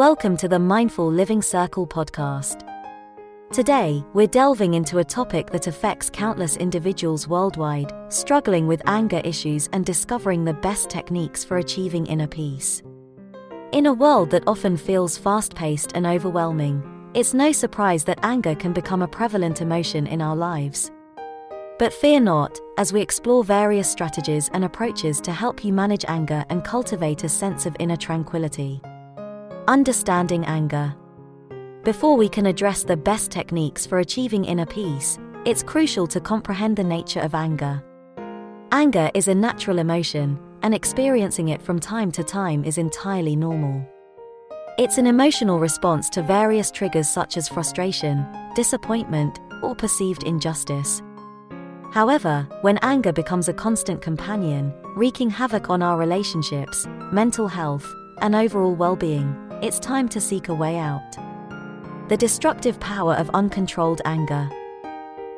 Welcome to the Mindful Living Circle podcast. Today, we're delving into a topic that affects countless individuals worldwide, struggling with anger issues and discovering the best techniques for achieving inner peace. In a world that often feels fast paced and overwhelming, it's no surprise that anger can become a prevalent emotion in our lives. But fear not, as we explore various strategies and approaches to help you manage anger and cultivate a sense of inner tranquility. Understanding anger. Before we can address the best techniques for achieving inner peace, it's crucial to comprehend the nature of anger. Anger is a natural emotion, and experiencing it from time to time is entirely normal. It's an emotional response to various triggers such as frustration, disappointment, or perceived injustice. However, when anger becomes a constant companion, wreaking havoc on our relationships, mental health, and overall well being, it's time to seek a way out. The destructive power of uncontrolled anger.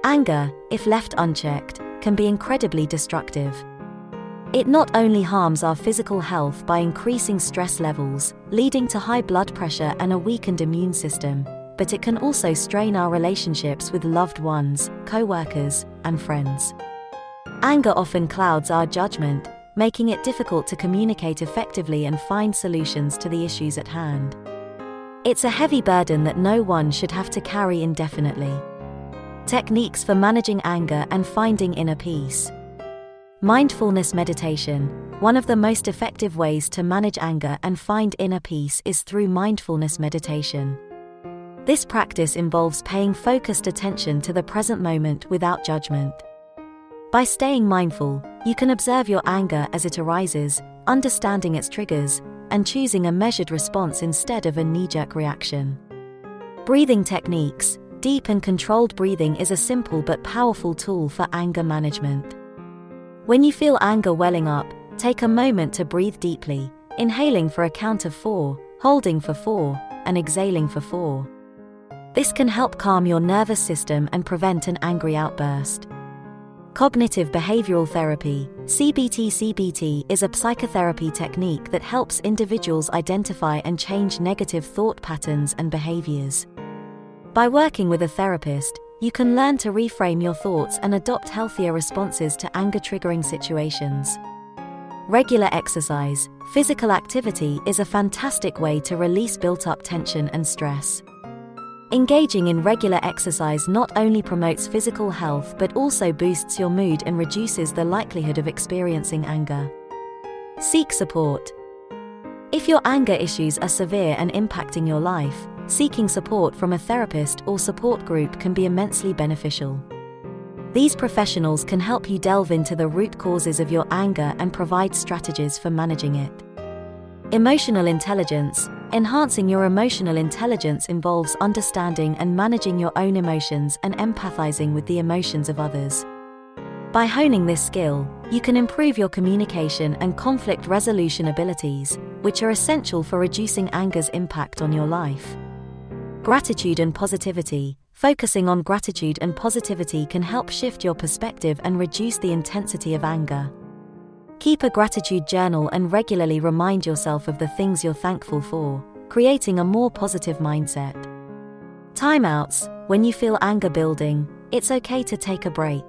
Anger, if left unchecked, can be incredibly destructive. It not only harms our physical health by increasing stress levels, leading to high blood pressure and a weakened immune system, but it can also strain our relationships with loved ones, co workers, and friends. Anger often clouds our judgment, making it difficult to communicate effectively and find solutions to the issues at hand. It's a heavy burden that no one should have to carry indefinitely. Techniques for managing anger and finding inner peace. Mindfulness meditation. One of the most effective ways to manage anger and find inner peace is through mindfulness meditation. This practice involves paying focused attention to the present moment without judgment. By staying mindful, you can observe your anger as it arises, understanding its triggers, and choosing a measured response instead of a knee jerk reaction. Breathing techniques Deep and controlled breathing is a simple but powerful tool for anger management. When you feel anger welling up, take a moment to breathe deeply, inhaling for a count of four, holding for four, and exhaling for four. This can help calm your nervous system and prevent an angry outburst. Cognitive behavioral therapy, CBT CBT is a psychotherapy technique that helps individuals identify and change negative thought patterns and behaviors. By working with a therapist, you can learn to reframe your thoughts and adopt healthier responses to anger triggering situations. Regular exercise, physical activity is a fantastic way to release built up tension and stress. Engaging in regular exercise not only promotes physical health but also boosts your mood and reduces the likelihood of experiencing anger. Seek support. If your anger issues are severe and impacting your life, seeking support from a therapist or support group can be immensely beneficial. These professionals can help you delve into the root causes of your anger and provide strategies for managing it. Emotional intelligence, Enhancing your emotional intelligence involves understanding and managing your own emotions and empathizing with the emotions of others. By honing this skill, you can improve your communication and conflict resolution abilities, which are essential for reducing anger's impact on your life. Gratitude and positivity. Focusing on gratitude and positivity can help shift your perspective and reduce the intensity of anger. Keep a gratitude journal and regularly remind yourself of the things you're thankful for, creating a more positive mindset. Timeouts When you feel anger building, it's okay to take a break.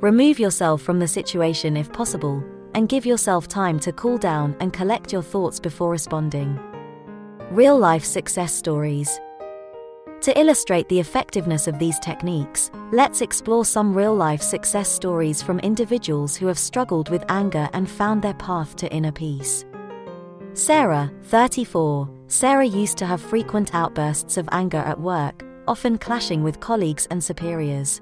Remove yourself from the situation if possible, and give yourself time to cool down and collect your thoughts before responding. Real life success stories. To illustrate the effectiveness of these techniques, let's explore some real life success stories from individuals who have struggled with anger and found their path to inner peace. Sarah, 34. Sarah used to have frequent outbursts of anger at work, often clashing with colleagues and superiors.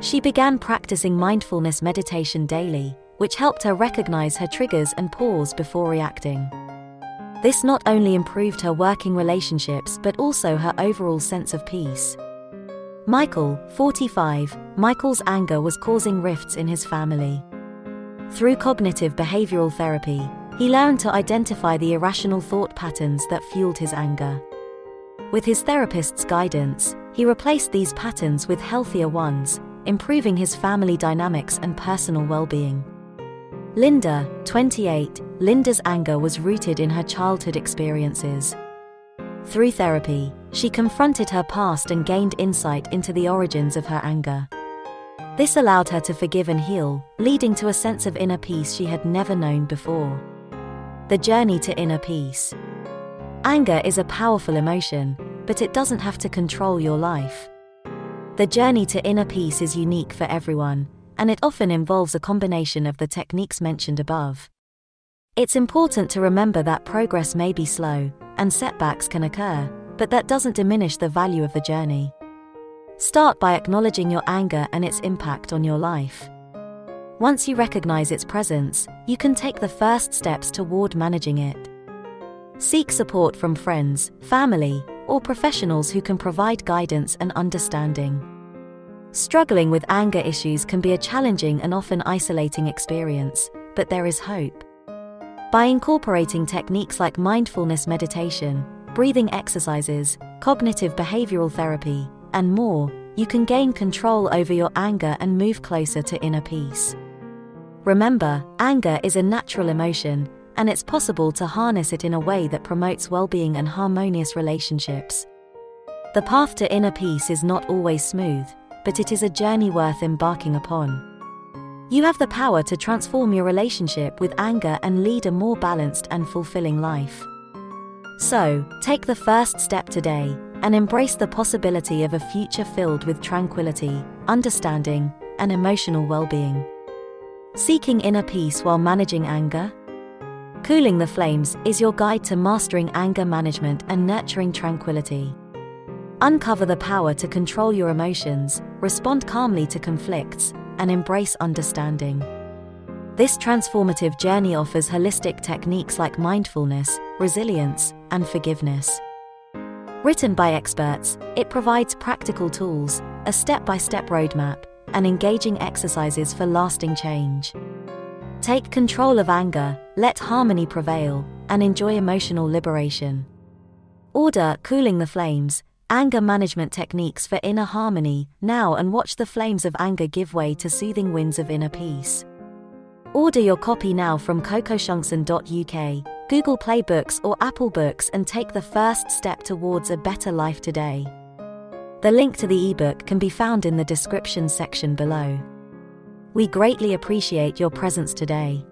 She began practicing mindfulness meditation daily, which helped her recognize her triggers and pause before reacting. This not only improved her working relationships but also her overall sense of peace. Michael, 45, Michael's anger was causing rifts in his family. Through cognitive behavioral therapy, he learned to identify the irrational thought patterns that fueled his anger. With his therapist's guidance, he replaced these patterns with healthier ones, improving his family dynamics and personal well being. Linda, 28, Linda's anger was rooted in her childhood experiences. Through therapy, she confronted her past and gained insight into the origins of her anger. This allowed her to forgive and heal, leading to a sense of inner peace she had never known before. The journey to inner peace. Anger is a powerful emotion, but it doesn't have to control your life. The journey to inner peace is unique for everyone, and it often involves a combination of the techniques mentioned above. It's important to remember that progress may be slow, and setbacks can occur, but that doesn't diminish the value of the journey. Start by acknowledging your anger and its impact on your life. Once you recognize its presence, you can take the first steps toward managing it. Seek support from friends, family, or professionals who can provide guidance and understanding. Struggling with anger issues can be a challenging and often isolating experience, but there is hope. By incorporating techniques like mindfulness meditation, breathing exercises, cognitive behavioral therapy, and more, you can gain control over your anger and move closer to inner peace. Remember, anger is a natural emotion, and it's possible to harness it in a way that promotes well being and harmonious relationships. The path to inner peace is not always smooth, but it is a journey worth embarking upon. You have the power to transform your relationship with anger and lead a more balanced and fulfilling life. So, take the first step today and embrace the possibility of a future filled with tranquility, understanding, and emotional well being. Seeking inner peace while managing anger? Cooling the Flames is your guide to mastering anger management and nurturing tranquility. Uncover the power to control your emotions, respond calmly to conflicts, and embrace understanding. This transformative journey offers holistic techniques like mindfulness, resilience, and forgiveness. Written by experts, it provides practical tools, a step by step roadmap, and engaging exercises for lasting change. Take control of anger, let harmony prevail, and enjoy emotional liberation. Order Cooling the Flames, Anger Management Techniques for Inner Harmony, now and watch the flames of anger give way to soothing winds of inner peace. Order your copy now from kokoshungsan.uk, Google Play Books or Apple Books and take the first step towards a better life today. The link to the ebook can be found in the description section below. We greatly appreciate your presence today.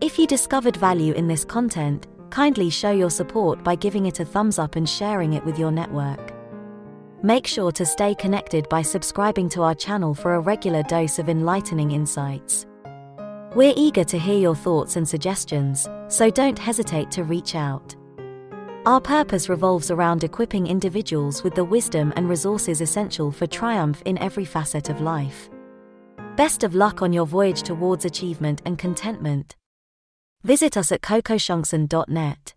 If you discovered value in this content, kindly show your support by giving it a thumbs up and sharing it with your network. Make sure to stay connected by subscribing to our channel for a regular dose of enlightening insights. We're eager to hear your thoughts and suggestions, so don't hesitate to reach out. Our purpose revolves around equipping individuals with the wisdom and resources essential for triumph in every facet of life. Best of luck on your voyage towards achievement and contentment. Visit us at kokoshungsan.net.